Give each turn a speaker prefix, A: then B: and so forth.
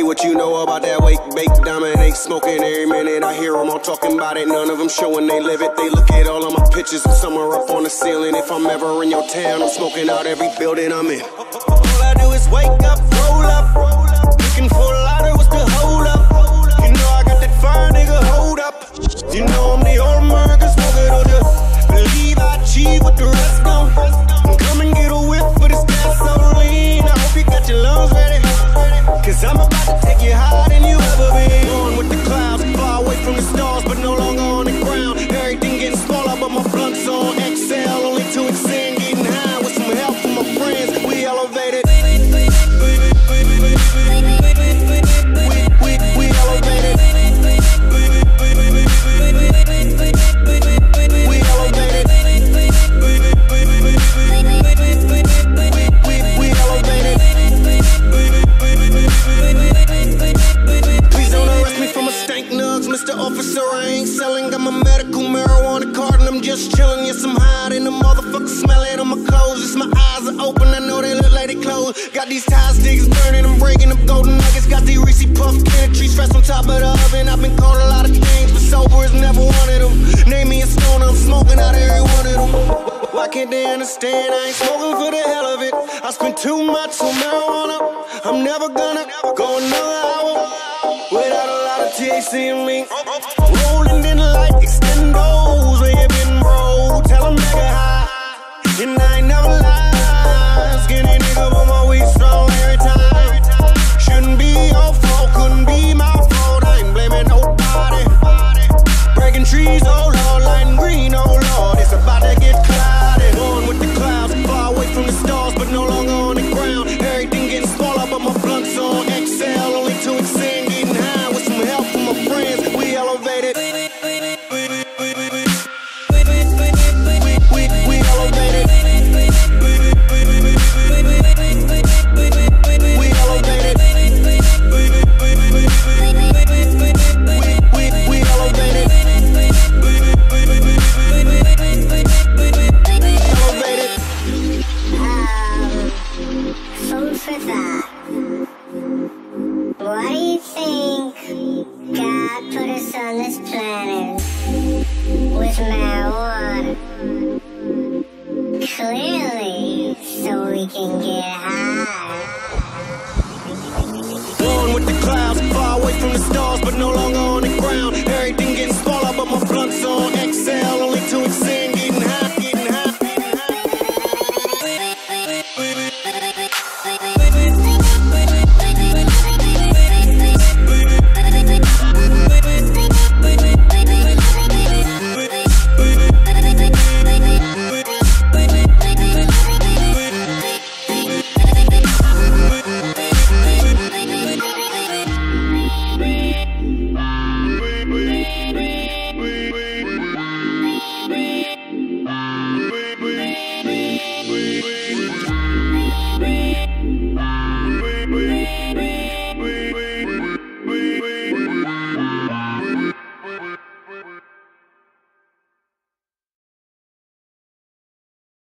A: what you know about that wake, bake, dominate, smoking every minute. I hear them all talking about it, none of them showing they live it. They look at all of my pictures and somewhere up on the ceiling. If I'm ever in your town, I'm smoking out every building I'm in. All I do is wake up, roll up, looking for a lighter, what's the hold up? You know I got that fire, nigga, hold up. You know I'm the old American smoker? Believe I achieve what the friends. We elevated. Mr. Officer. I ain't selling, got my medical marijuana card and I'm just chilling. Yes, I'm and the motherfucker smell it on my clothes. Just my eyes are open, I know they look like they closed. Got these Thai sticks burning, I'm breaking them golden nuggets. Got these Reese Puff candy fresh on top of the oven. I've been called a lot of names, but sober is never one of them. Name me a stone, I'm smoking out every one of them. Why can't they understand? I ain't smoking for the hell of it. I spend too much on marijuana. I'm never gonna go another hour THC in me. Rolling in the light, extendo. Bloody